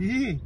Ih,